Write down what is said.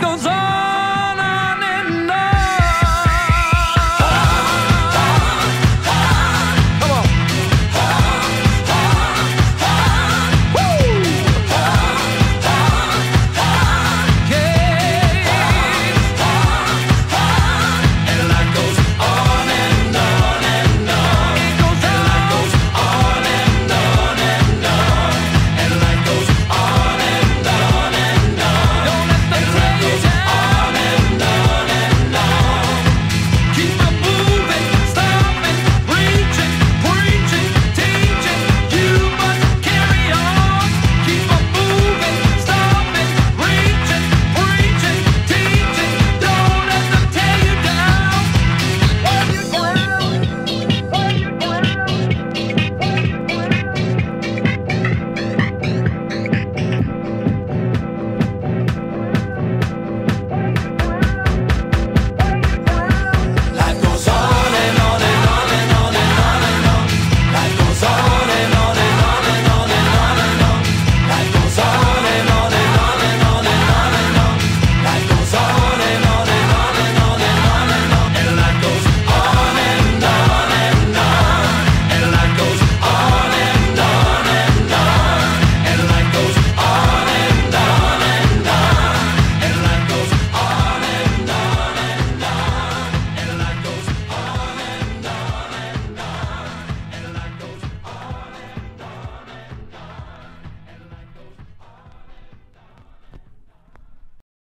goes on.